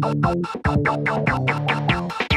どんどんどんどんどんどんどんどん。